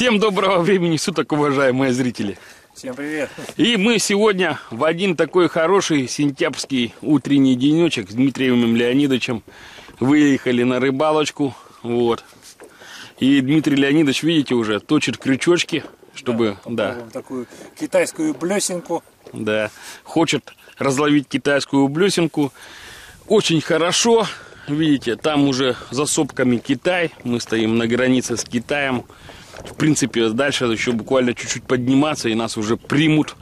Всем доброго времени суток, уважаемые зрители. Всем привет. И мы сегодня в один такой хороший сентябрьский утренний денечек с Дмитрием Леонидовичем выехали на рыбалочку. Вот. И Дмитрий Леонидович, видите, уже точит крючочки, чтобы, да, Попробуем такую китайскую блесенку. да, хочет разловить китайскую блесенку. Очень хорошо, видите, там уже за сопками Китай, мы стоим на границе с Китаем. В принципе, дальше еще буквально чуть-чуть подниматься, и нас уже примут.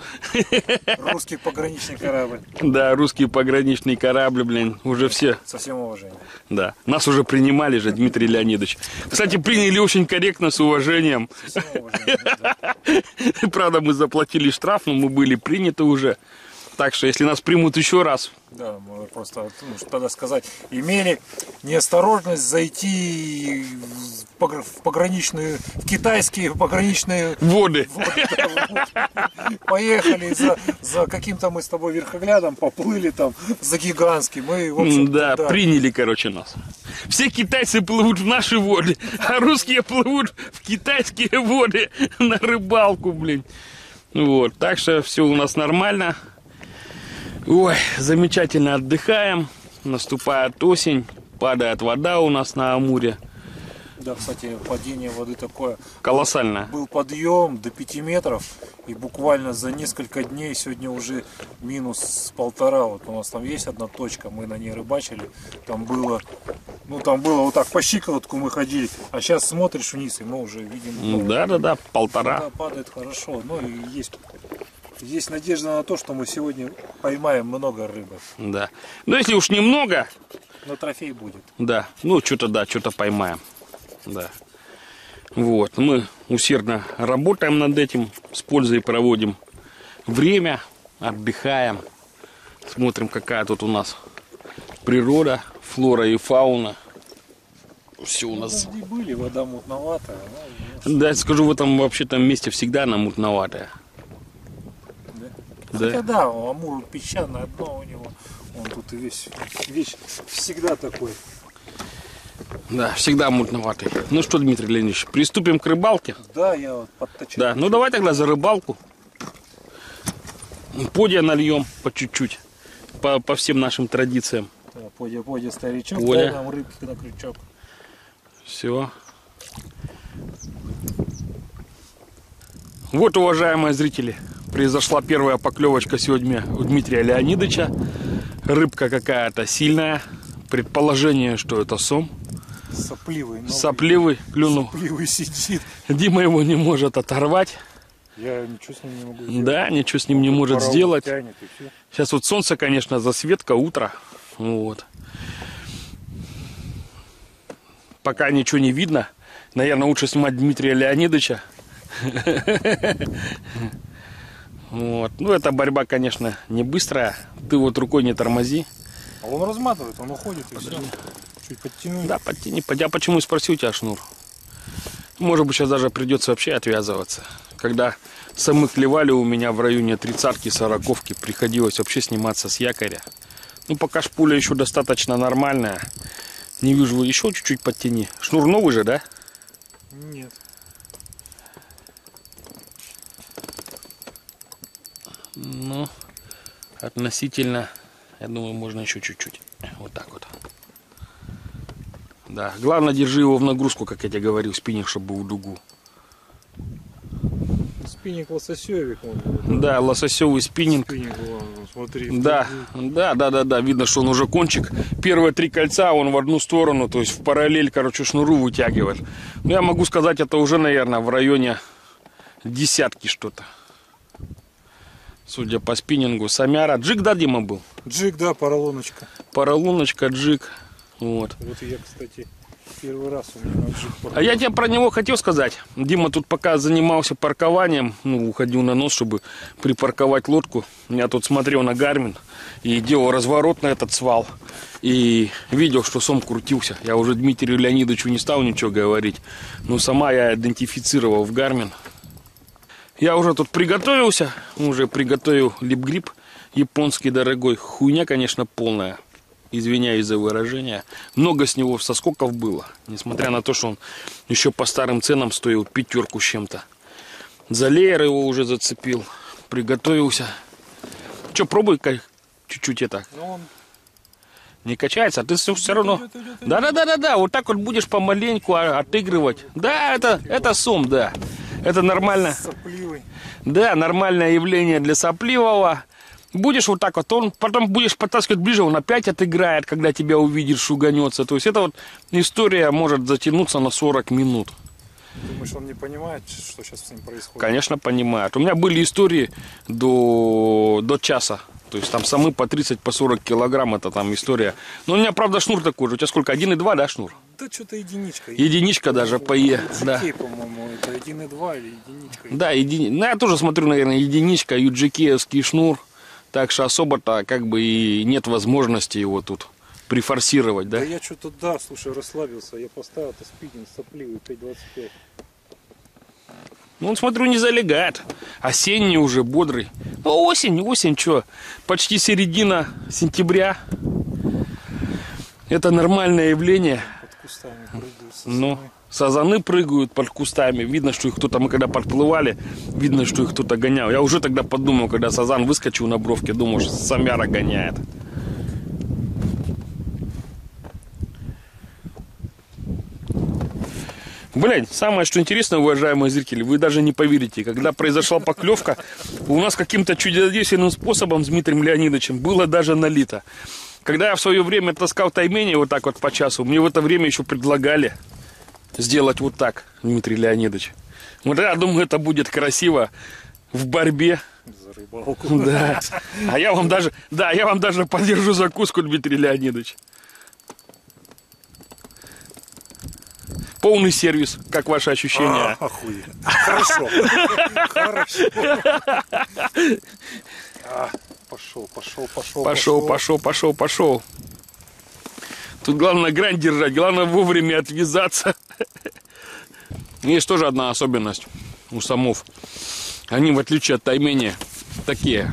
Русский пограничный корабль. Да, русские пограничные корабли, блин, уже все, Со всем уважением. да. Нас уже принимали же, Дмитрий Леонидович. Кстати, приняли очень корректно, с уважением. Со всем уважением. да. Правда, мы заплатили штраф, но мы были приняты уже. Так что, если нас примут еще раз, Да, мы просто, ну, тогда сказать, имели неосторожность зайти в погр- в китайские пограничные воды. воды. да, вот. Поехали за, за каким-то мы с тобой верхоглядом, поплыли там за гигантским. Мы, в общем, Да, приняли, короче, нас. Все китайцы плывут в наши воды, а русские плывут в китайские воды на рыбалку, блин. Вот, так что все у нас нормально. Ой, замечательно отдыхаем. Наступает осень, падает вода у нас на Амуре. Да, кстати, падение воды такое. Колоссальное. Был подъем до 5 метров, и буквально за несколько дней сегодня уже минус полтора. Вот у нас там есть одна точка, мы на ней рыбачили. Там было, ну там было вот так по щиколотку мы ходили, а сейчас смотришь вниз, и мы уже видим. ну, Да-да-да, полтора. вода падает хорошо. Ну и есть, есть надежда на то, что мы сегодня поймаем много рыбы. Да. Но если уж немного, Но трофей будет. Да, ну что-то да, что-то поймаем. Да. Вот, мы усердно работаем над этим, с пользой проводим время, отдыхаем, смотрим, какая тут у нас природа, флора и фауна. Все у нас. Дожди были, вода мутноватая. ну, Да, скажу, в этом вообще там месте всегда она мутноватая. Да. Хотя да, Амур песчаное дно у него. Он тут весь, весь всегда такой. Да, всегда мутноватый. Ну что, Дмитрий Леонидович, приступим к рыбалке. Да, я вот подточил. Да, ну давай тогда за рыбалку. Подия нальем по чуть-чуть, по, по всем нашим традициям. Да, Подя, подя, старичок, Оля. дай нам рыбки на крючок. Все. Вот, уважаемые зрители, произошла первая поклевочка сегодня у Дмитрия Леонидовича. Рыбка какая-то сильная. Предположение, что это сом. Сопливый. новый. Сопливый клюнул. Сопливый сидит. Дима его не может оторвать. Я ничего с ним не могу сделать. Да, ничего с ним не может сделать. тянет. Сейчас вот солнце, конечно, засветка, утро. Вот. Пока ничего не видно. Наверное, лучше снимать Дмитрия Леонидовича. Вот. Ну, эта борьба, конечно, не быстрая. Ты вот рукой не тормози. А он разматывает, он уходит и все. Чуть подтянуть. Да, подтяни. под- Я почему и спросил тебя шнур? Может быть, сейчас даже придется вообще отвязываться. Когда самы клевали у меня в районе тридцатки, сороковки, приходилось вообще сниматься с якоря. Ну, пока шпуля еще достаточно нормальная. Не вижу, еще чуть-чуть подтяни. Шнур новый же, да? Нет. Ну, относительно, я думаю, можно еще чуть-чуть. Вот так вот. Да, главное, держи его в нагрузку, как я тебе говорил, спиннинг, чтобы был в дугу. Спиннинг лососевик. Он, Да, лососевый спиннинг. спиннинг, смотри. Да, да, да, да, да, видно, что он уже кончик. Первые три кольца он в одну сторону, то есть в параллель, короче, шнуру вытягивает. Ну, я могу сказать, это уже, наверное, в районе десятки что-то. Судя по спиннингу. Самяра. Джик, да, Дима был? Джик, да, поролоночка. Поролуночка, джик. Вот. Вот я, кстати, первый раз у меня джик А я тебе про него хотел сказать. Дима тут пока занимался паркованием, ну, уходил на нос, чтобы припарковать лодку. Я тут смотрел на Гармин и делал разворот на этот свал. И видел, что сом крутился. Я уже Дмитрию Леонидовичу не стал ничего говорить. Но сама я идентифицировал в Гармин. Я уже тут приготовился. Уже приготовил липгрип японский дорогой. Хуйня, конечно, полная. извиняюсь за выражение. Много с него соскоков было, несмотря на то, что он еще по старым ценам стоил пятерку с чем-то. За леер его уже зацепил, приготовился. Че, пробуй чуть-чуть это. Ну, он Не качается, а ты все, все равно... идет, идет, идет. Да, да, да, да, да, вот так вот будешь помаленьку отыгрывать. Да, это, это сом, да. Это нормально. сопливый. Да, нормальное явление для сопливого. Будешь вот так вот, он потом будешь подтаскивать ближе, он опять отыграет, когда тебя увидит, шуганется. То есть это вот история может затянуться на 40 минут. Думаешь, он не понимает, что сейчас с ним происходит? Конечно, понимает. У меня были истории до, до часа. То есть там самы по 30, по 40 килограмм, это там история. Но у меня, правда, шнур такой же. У тебя сколько, 1,2, да, шнур? Да что-то единичка. Единичка даже по Е, да. По-моему, это 1,2 или единичка. Да, еди... ну, я тоже смотрю, наверное, единичка, юджикеевский шнур. Так что особо-то как бы и нет возможности его тут прифорсировать, Да да? я что-то, да, слушай, расслабился. Я поставил это спидинг сопливый 5.25. Ну, он, смотрю, не залегает. Осенний уже, бодрый. Ну, осень, осень, что? Почти середина сентября. Это нормальное явление. Кустами прыгают со Ну, сазаны прыгают под кустами. Видно, что их кто-то, мы когда подплывали, видно, что их кто-то гонял. Я уже тогда подумал, когда сазан выскочил на бровке, думал, что самяра гоняет. Блять, самое что интересное, уважаемые зрители, вы даже не поверите, когда произошла поклевка, у нас каким-то чудодейственным способом с Дмитрием Леонидовичем было даже налито. Когда я в свое время таскал таймени вот так вот по часу, мне в это время еще предлагали сделать вот так, Дмитрий Леонидович. Вот я думаю, это будет красиво в борьбе. За рыбалку. Да. А я вам даже, да, я вам даже подержу закуску, Дмитрий Леонидович. Полный сервис, как ваши ощущения? А, Охуенно. Хорошо. Хорошо. Пошел, пошел, пошел. Пошел, пошел, пошел, пошел. Тут главное грань держать, главное вовремя отвязаться. Есть тоже одна особенность у самов. Они, в отличие от таймени, такие.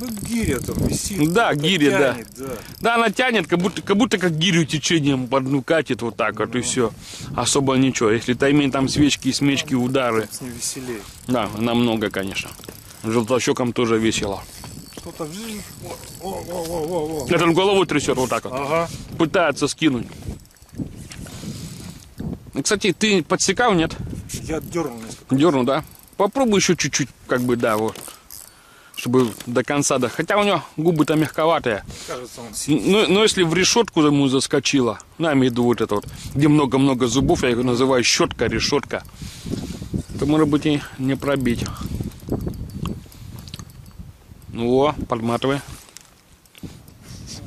Ну, гиря там висит. Да, гиря, да. тянет, да. Да, она тянет, как будто, как будто как гирю течением по дну катит вот так вот и все. Особо ничего. Если таймень там свечки, смечки, удары. С ним веселее. Да, намного, конечно. Желтощекам тоже весело. Кто-то... вжи- О, о, о, о, о. Это он голову трясет вот так вот. Ага. Пытается скинуть. Кстати, ты подсекал, нет? Я дернул несколько. Дерну, да? Попробуй еще чуть-чуть, как бы, да, вот. Чтобы до конца, да. Хотя у него губы-то мягковатые. Кажется, он сильный. Ну, но если в решетку ему заскочила, ну, имею в виду вот это вот, где много-много зубов, я его называю щетка, решетка, то, может быть, и не пробить. Ну, о, подматывай.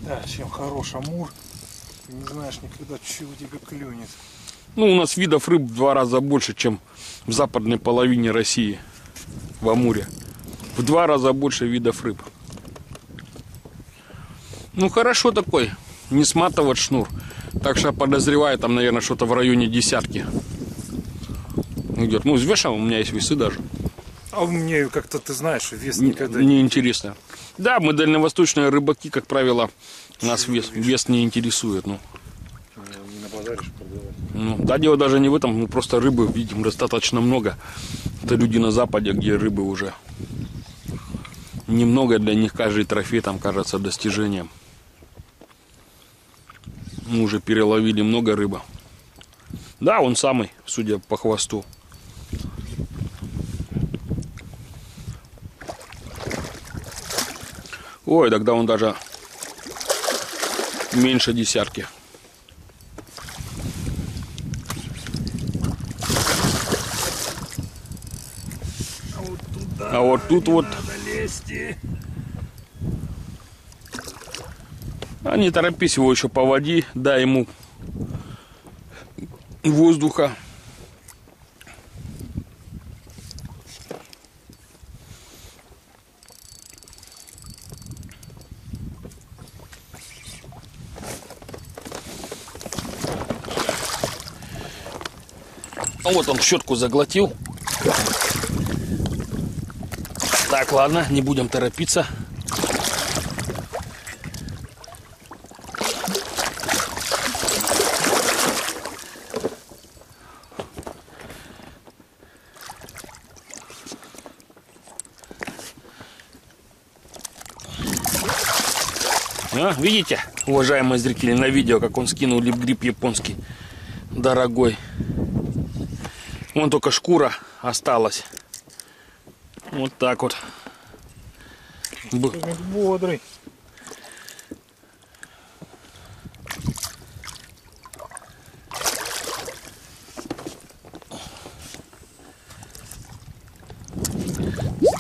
Да, чем хорош амур. Ты не знаешь никогда, у тебя клюнет. Ну, у нас видов рыб в два раза больше, чем в западной половине России, в Амуре. В два раза больше видов рыб. Ну, хорошо такой, не сматывать шнур. Так что подозреваю, там, наверное, что-то в районе десятки идет. Ну, взвешиваем, у меня есть весы даже. А мне как-то, ты знаешь, вес никогда не интересно. Да, мы дальневосточные рыбаки, как правило, нас вес, вес не интересует. Ну, не на базаре же продавать. Ну, да, дело даже не в этом, ну просто рыбы, видим, достаточно много. Это люди на Западе, где рыбы уже немного, для них каждый трофей там кажется достижением. Мы уже переловили много рыбы. Да, он самый, судя по хвосту. Ой, тогда он даже меньше десятки. А вот туда А вот тут вот лезть. А не торопись его еще поводи, дай ему воздуха. вот он щетку заглотил. Так, ладно, не будем торопиться. А, видите, уважаемые зрители, на видео, как он скинул липгрипп японский дорогой. Вон только шкура осталась. Вот так вот. Б- Бодрый.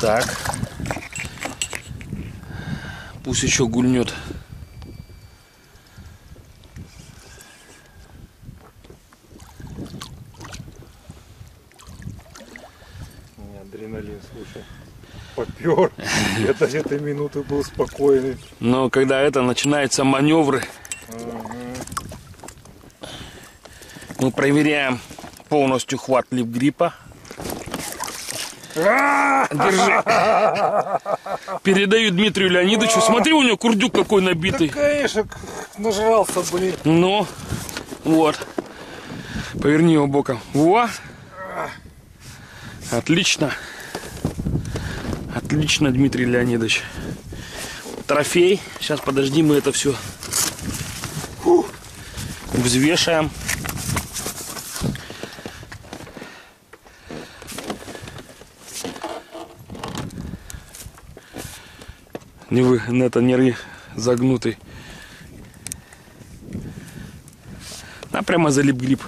Так. Пусть еще гульнет. У меня адреналин, слушай. Попер. Я до этой минуты был спокойный. Но когда это начинаются маневры, мы проверяем полностью хват липгриппа. Держи. Передаю Дмитрию Леонидовичу. Смотри, у него курдюк какой набитый. Конечно, нажрался, блин. Ну, вот. Поверни его боком. Во. Отлично. Отлично, Дмитрий Леонидович. Трофей. Сейчас, подожди, мы это все взвешаем. Не вы, это нервы загнутый. А прямо залип гриб.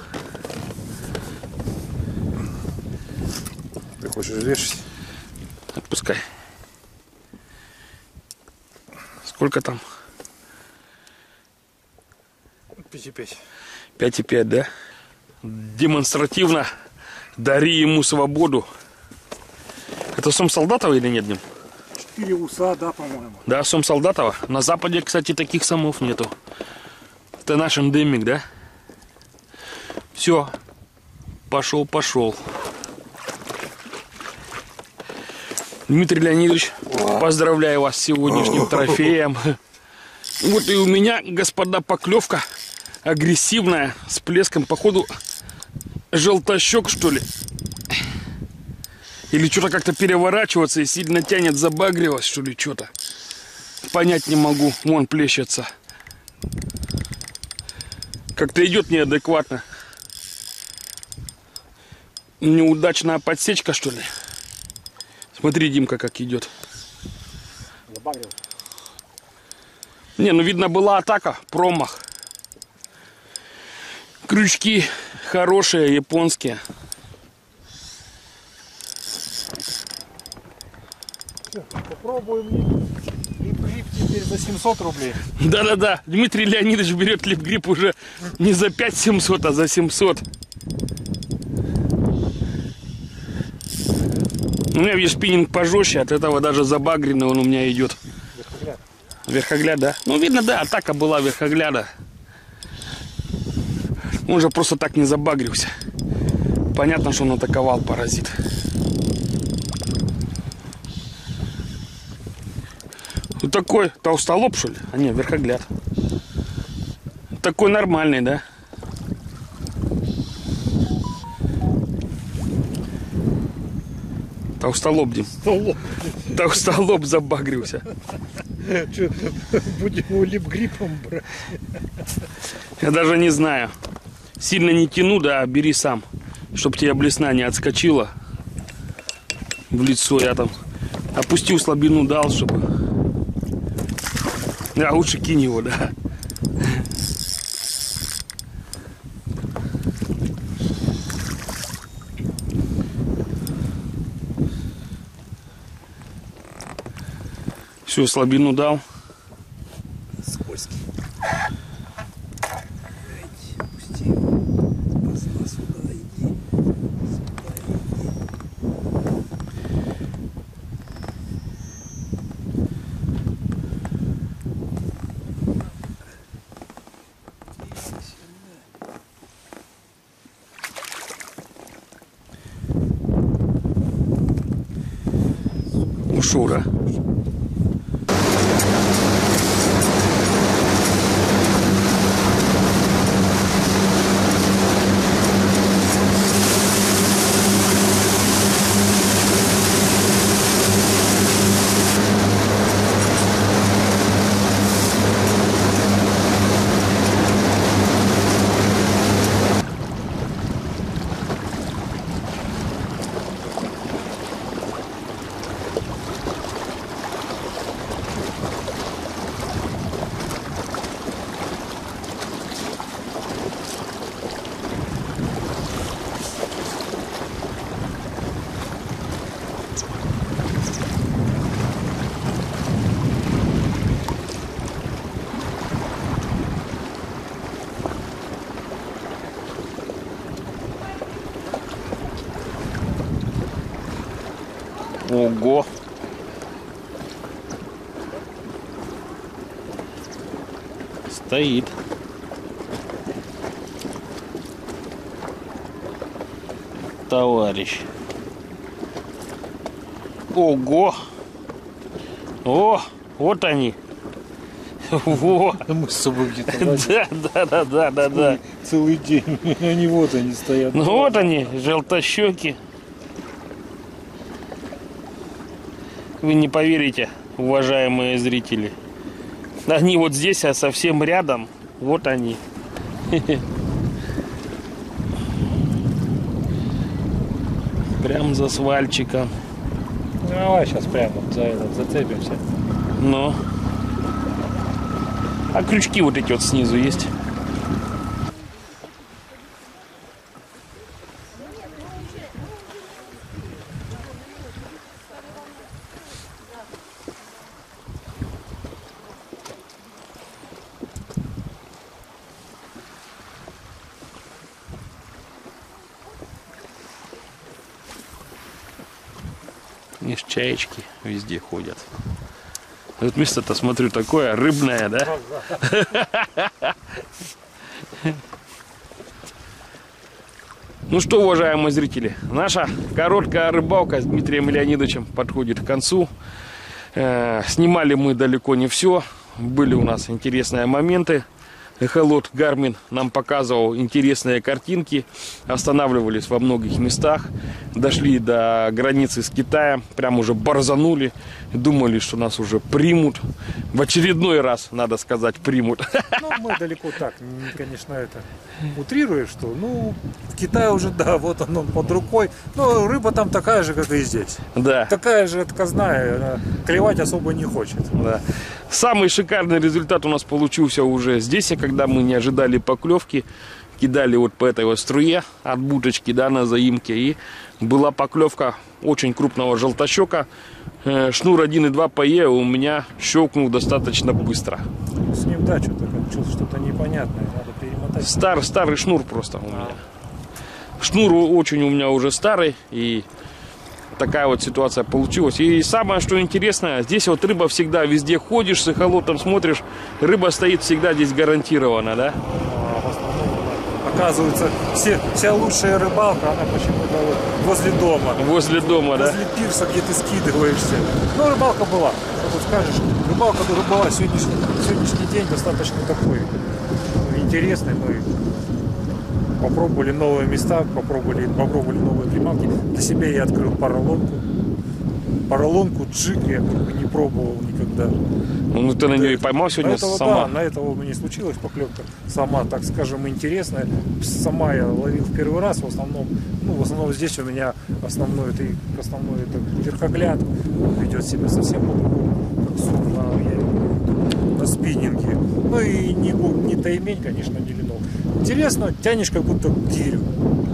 Ты хочешь вешать? Отпускай. Сколько там? 5,5. 5,5, да? Демонстративно дари ему свободу. Это Сом Солдатова или нет, Дим? Четыре уса, да, по-моему. Да, Сом Солдатова. На Западе, кстати, таких самов нету. Это наш эндемик, да? Все. Пошел, пошел. Дмитрий Леонидович, поздравляю вас с сегодняшним трофеем. Вот и у меня, господа, поклевка агрессивная, с плеском, походу, желтощек, что ли. Или что-то как-то переворачиваться и сильно тянет, забагрилось, что ли, что-то. Понять не могу. Вон плещется. Как-то идет неадекватно. Неудачная подсечка, что ли? Смотри, Димка, как идет. Забагрил. Не, ну видно была атака, промах. Крючки хорошие, японские. Попробуем лип-гриб теперь за 700 рублей. Да-да-да, Дмитрий Леонидович берет липгрип уже не за 5700, а за 700. У меня, видишь, спиннинг пожестче, от этого даже забагренный он у меня идет. Верхогляд. Верхогляд, да? Ну, видно, да, атака была верхогляда. Он же просто так не забагрился. Понятно, что он атаковал паразит. Ну, такой толстолоб, что ли? А не, верхогляд. Такой нормальный, да? Толстолоб, Дим. Столоб. Толстолоб забагрился. Будем его лип-гриппом брать. Я даже не знаю. Сильно не тяну, да, бери сам. Чтоб тебе блесна не отскочила в лицо. Я там опустил слабину, дал, чтобы... А лучше кинь его, да. Все, слабину дал. Скользкий. Ушел, Ого. Стоит. Товарищ. Ого. О, вот они. Во. Мы с собой где-то Да, да, да, да, да, да. целый день. Они вот они стоят. Ну вот они, желтощеки. Вы не поверите, уважаемые зрители. Они вот здесь, а совсем рядом. Вот они. Прям за свальчиком. Давай сейчас прямо за этот зацепимся. Ну. А крючки вот эти вот снизу есть. Видишь, чаечки везде ходят. Вот место-то, смотрю, такое рыбное, да? Ну что, уважаемые зрители, наша короткая рыбалка с Дмитрием Леонидовичем подходит к концу. Э, снимали мы далеко не все. Были у нас интересные моменты. Эхолот Гармин нам показывал интересные картинки. Останавливались во многих местах. Дошли до границы с Китаем. Прям уже борзанули. Думали, что нас уже примут. В очередной раз, надо сказать, примут. Ну, мы далеко так, конечно, это утрируешь, что, ну, в Китае уже, да, вот он, он под рукой, но рыба там такая же, как и здесь. Да. Такая же отказная, она клевать особо не хочет. Да. Самый шикарный результат у нас получился уже здесь, когда мы не ожидали поклевки. Кидали вот по этой вот струе от будочки, да, на заимке. И была поклевка очень крупного желтощека. Э, Шнур 1,2 ПЕ у меня щелкнул достаточно быстро. С ним, да, что-то что-то непонятное, надо перемотать. Стар, старый шнур просто у меня. Шнур очень у меня уже старый, и такая вот ситуация получилась. И самое, что интересно, здесь вот рыба всегда везде ходишь, с эхолотом смотришь, рыба стоит всегда здесь гарантированно, да? Оказывается, все, вся лучшая рыбалка, она почему-то вот возле дома. Возле дома, да? Возле пирса, где ты скидываешься. Ну, рыбалка была. Тут скажешь? Рыбалка была сегодняшний, сегодняшний день достаточно такой ну, интересный. Мы попробовали новые места, попробовали, попробовали новые приманки. Для себя я открыл поролонку. Поролонку, джиг я как бы не пробовал никогда. Ну, ты на нее и поймал сегодня на этого, сама. Да, на этого у меня случилась поклевка сама, так скажем, интересная. Сама я ловил в первый раз, в основном, ну, в основном здесь у меня основной, это, основной это верхогляд, он ведет себя совсем по-другому, как суп на, я- на спиннинге. Ну и не, не таймень, конечно, не линол. Интересно, тянешь как будто к гирю.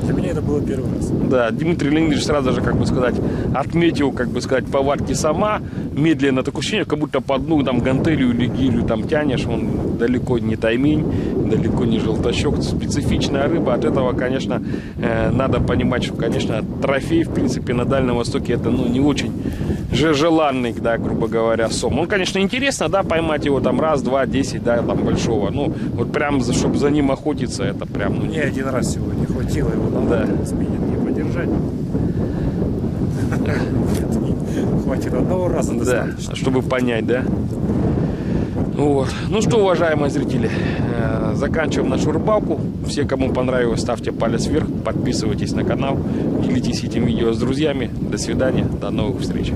Для меня это было первый раз. Да, Дмитрий Леонидович сразу же, как бы сказать, отметил, как бы сказать, повадки сама, медленно, такое ощущение, как будто по одну там гантелью или гирю там тянешь, он далеко не таймень, далеко не желтощек, специфичная рыба, от этого, конечно, э, надо понимать, что, конечно, трофей, в принципе, на Дальнем Востоке это, ну, не очень же желанный, да, грубо говоря, сом. Он, конечно, интересно, да, поймать его там раз, два, десять, да, там большого, ну, вот прям, за- чтобы за ним охотиться, это прям, ну, Мне один раз сегодня хватило его на Да. подержать. Нет, не- Хватит одного раза Да, достаточно. чтобы понять, да? Вот. Ну что, уважаемые зрители, э, заканчиваем нашу рыбалку. Все, кому понравилось, ставьте палец вверх, подписывайтесь на канал, делитесь этим видео с друзьями. До свидания, до новых встреч.